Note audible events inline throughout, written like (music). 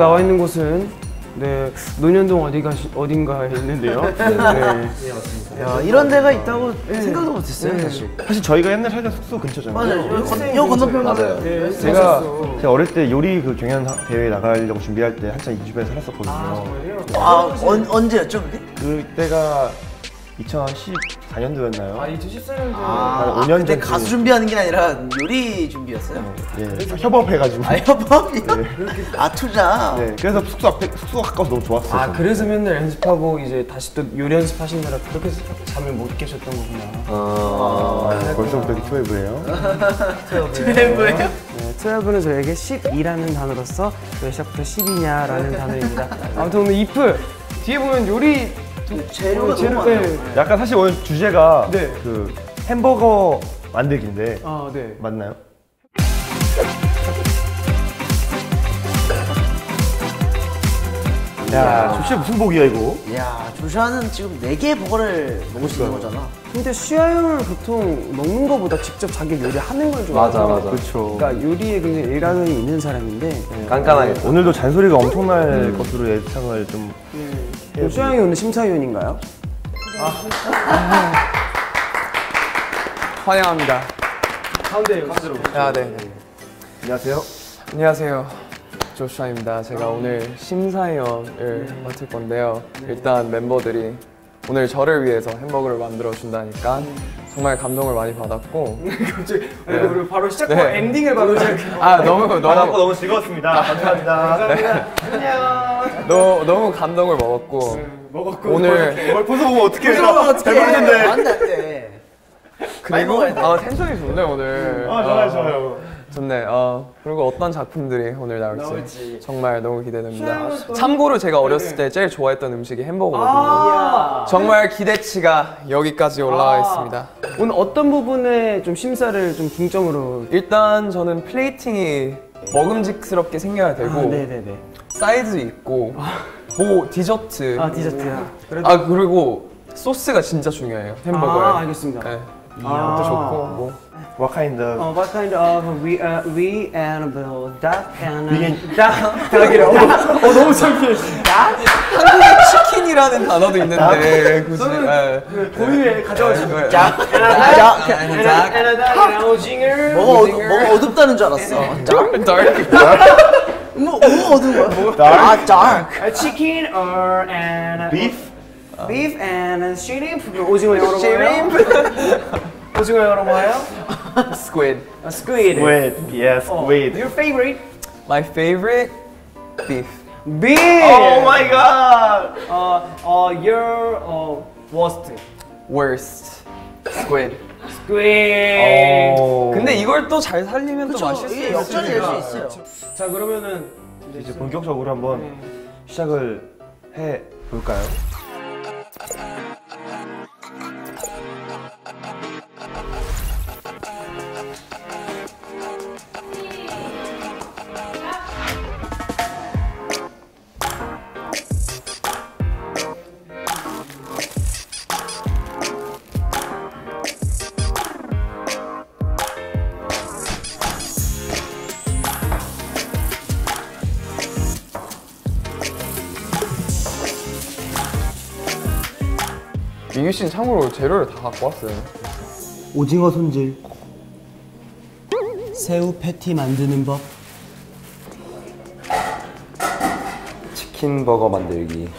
나와 있는 곳은 네 논현동 어디가 어딘가에 있는데요. (laughs) 네. 야 이런 데가 있다고 생각도 못했어요 네. 사실. 사실 저희가 옛날 살던 숙소 근처잖아요. 맞아요. 여기 건- 요 건너편 맞아요. 네, 제가 제가 어릴 때 요리 그 경연 대회 나가려고 준비할 때 한참 이 주변에 살았었거든요. 아 언, 언제였죠 그게? 그때가 2014년도였나요? 아 2014년도 아, 한 5년 그때 전쯤. 가수 준비하는 게 아니라 요리 준비였어요. 예, 협업해가지고. 아 협업이요? 아 투자. 네, 그래서 숙소 앞에 숙소가 가까워서 너무 좋았어요. 아 저는. 그래서 맨날 연습하고 이제 다시 또 요리 연습하시느라 그렇게 잠을 못 깨셨던 거구나. 아, 벌써부터 이렇게 트웨이브예요. (laughs) 네, 12는 저에게 12라는 단어로서 왜 시작부터 10이냐라는 단어입니다. (laughs) 아무튼 오늘 이프 뒤에 보면 요리 재료가 재료- 너무 많아요. 네. 약간 사실 오늘 주제가 네. 그 햄버거 만들기인데 아 네. 맞나요? 야, 조씨 무슨 복이야 이거? 야 조슈아는 지금 4개의 버거를 먹을 수 있는 거잖아. 근데 수야 형은 보통 먹는 거보다 직접 자기 요리하는 걸 좋아해서 맞아, 맞아. 그렇죠. 그러니까 요리에 굉장히 일가견이 있는 사람인데 깐깐하게. 오늘도 잔소리가 엄청날 것으로 예상을 좀 네. 수야 형이 오늘 심사위원인가요? 환영합니다. 가운데 가운데로. 아, 네. 안녕하세요. 안녕하세요. 조슈아입니다. 제가 오늘 심사위원을 맡을 건데요. 일단 멤버들이 오늘 저를 위해서 햄버거를 만들어 준다니까 정말 감동을 많이 받았고 (laughs) 갑자기 네. 우리 바로 시작하고 네. 엔딩을 바로 시작. 아 너무 너무 너무 너무 즐거웠습니다. 감사합니다. 안녕. 너무 너무 감동을 먹었고 먹었고 오늘 보서 보면 어떻게 잘 모르겠는데. 안돼. 그리고. 아 텐션이 좋네 오늘. 아, 좋아요, 좋아요. 좋네. 어, 그리고 어떤 작품들이 오늘 나올지, 정말 너무 기대됩니다. 참고로 제가 어렸을 때 제일 좋아했던 음식이 햄버거거든요. 아. 정말 기대치가 여기까지 올라와 있습니다. 오늘 어떤 부분에 좀 심사를 좀 중점으로 일단 저는 플레이팅이 먹음직스럽게 생겨야 되고 네네네. 사이즈 있고 뭐 디저트 아 디저트야. 아 그리고 소스가 진짜 중요해요 햄버거에. 아 알겠습니다. 네. 아. 그것도 좋고 뭐 What kind of 어, what kind of we uh, we animal duck and Vegan. duck duck이라고. 어 너무 창피해. 한국에 치킨이라는 단어도 있는데 굳이 네. 고유의. 네. and a duck and a 오징어. 뭐가 어두, 뭐가 어둡다는 줄 알았어. dark? dark 뭐 뭐가 어두운 거야? 아 dark. A chicken or an beef? beef and shrimp. 오징어 영어로 뭐예요? 오징어 영어로 뭐예요? Squid A squid. Squid. Yes, 어, squid. Your favorite? my favorite beef Beef. Oh my god. Uh, uh, your uh, worst. worst squid Squid. 오. 근데 이걸 또 잘 살리면 또 그쵸 맛있을 이게 수 역전이 될 수. 있어요. 자 그러면은 이제 본격적으로 한번 시작을 해 볼까요? 민규 씨는 참고로 재료를 다 갖고 왔어요 오징어 손질. 새우 패티 만드는 법. 치킨 버거 만들기. (laughs)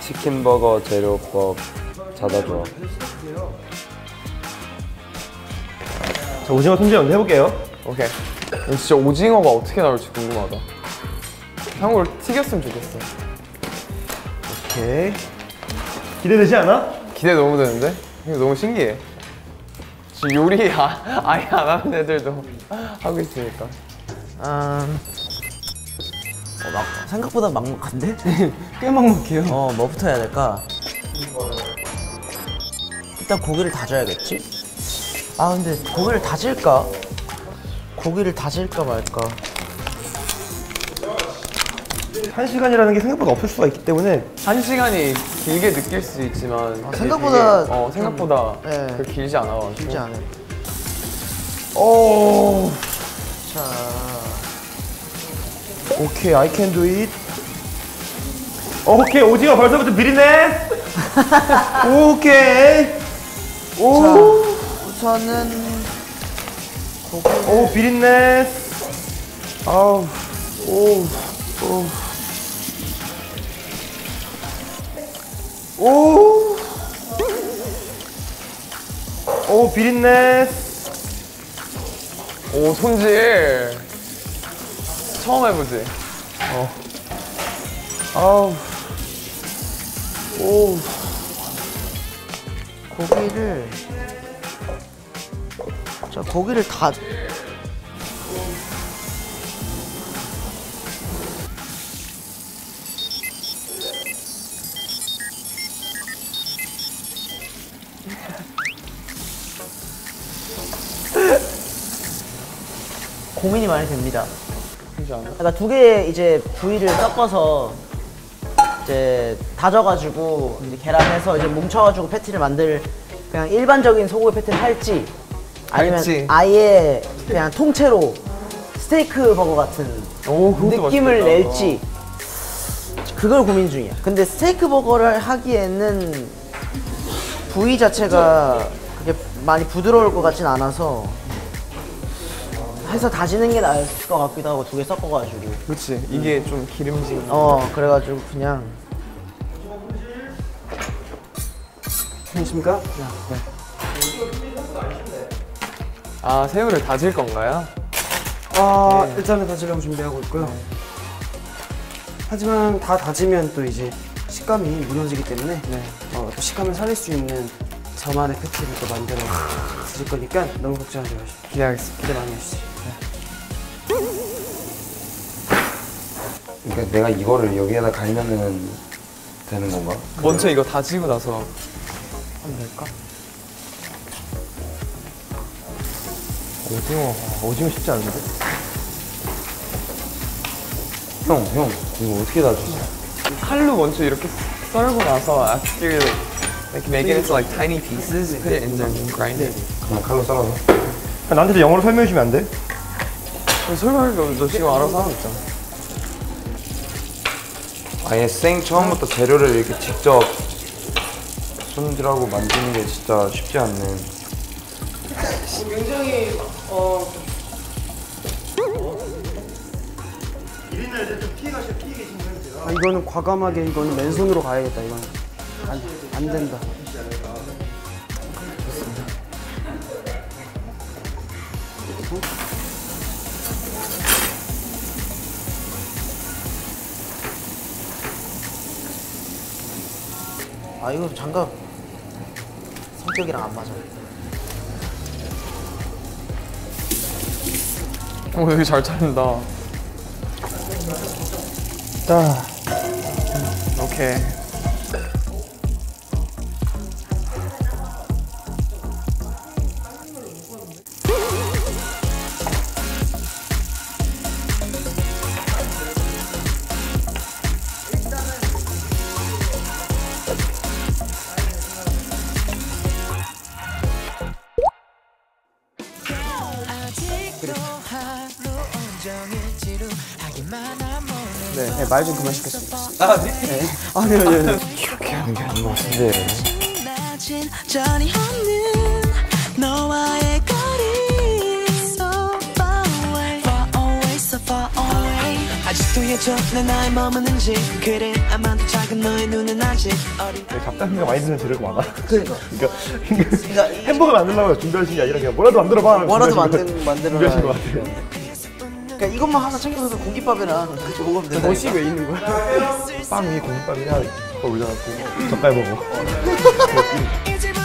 치킨 버거 재료법 찾아줘. 자, 오징어 손질 먼저 해볼게요. 오케이 진짜 오징어가 어떻게 나올지 궁금하다 참고로 튀겼으면 좋겠어 오케이. 기대되지 않아? 기대 너무 되는데? 이거 너무 신기해 지금 요리 아, 아예 안 하는 애들도 하고 있으니까 음, 어, 막, 생각보다 막막한데? (laughs) 꽤 막막해요. 어, 뭐부터 해야 될까? 일단 고기를 다져야겠지? 아, 근데 고기를 다질까? 고기를 다질까 말까? 한 시간이라는 게 생각보다 없을 수가 있기 때문에 한 시간이 길게 느낄 수 있지만 아, 생각보다 되게, 어 생각보다 네. 그렇게 길지 않아 가지고 쉽지 않아요. 오. 자, 오케이, I can do it. 오케이 오징어 벌써부터 비린내. (laughs) 오케이. 오. 우선은 오 비린내. 아우. 오. 오. 오. 오 비린내. 오 손질. 처음 해보지. 아우. 오. 고기를 자 고기를 다 고민이 많이 됩니다. 않아? 그러니까 두 개의 이제 부위를 섞어서 이제 다져가지고 이제 계란해서 이제 뭉쳐가지고 패티를 만들 그냥 일반적인 소고기 패티를 할지 아니면 할지. 아예 그냥 통째로 스테이크 버거 같은 오, 그것도 느낌을 맛있겠다. 낼지 그걸 고민 중이야. 근데 스테이크 버거를 하기에는 부위 자체가 그렇게 많이 부드러울 것 같진 않아서 해서 다지는 게 나을 것 같기도 하고 두 개 섞어가지고 그렇지. 이게 좀 기름진. 어 그래가지고 그냥 괜찮습니까? 아 새우를 다질 건가요? 아, 일단은 다지려고 준비하고 있고요. 하지만 다 다지면 또 이제 식감이 무너지기 때문에 어, 또 식감을 살릴 수 있는 저만의 패티를 또 만들어 드릴 거니까 너무 걱정하지 마시고 기대하겠습니다. 기대 많이 해주세요. 그러니까 내가 이거를 여기에다 갈면은 되는 건가? 먼저 이거 다 지고 나서 하면 될까? 오징어 오징어 쉽지 않은데? 형, 형, 이거 어떻게 다 주지? 칼로 먼저 이렇게 썰고 나서 after like make it into like tiny pieces, put it in there and grind it. 그냥 칼로 썰어서? 나한테도 영어로 설명해 주면 안 돼? 설명할게 너 지금 알아서 하고 있잖아. 아예 생 처음부터 재료를 이렇게 직접 손질하고 만드는 게 진짜 쉽지 않네. 굉장히 어 아, 이거는 과감하게 이거는 맨손으로 가야겠다 이건 안, 안 된다 아 이거 장갑 성격이랑 안 맞아. 어 여기 잘 자른다. 자 오케이. 말 좀 그만 시켰습니다 아 네? 아니요 아니요 아니요 이렇게 하는 게 아닌 것 같은데. 너의 눈은 아직 어린 잡다한 거 많이 드는 재료가 많아. 그러니까 그러니까, 그러니까 햄버거 만들려고 준비하신 게 아니라 그냥 뭐라도 만들어봐. 뭐라도 만든 거- 만들어. 준비하신 것 같아요. 그러니까 이것만 하나 챙겨서 공깃밥이랑 같이 먹으면 된다. 옷이 왜 있는 거야? 빵 위에 공깃밥이랑 그거 올려갖고 젓갈 먹어. (laughs)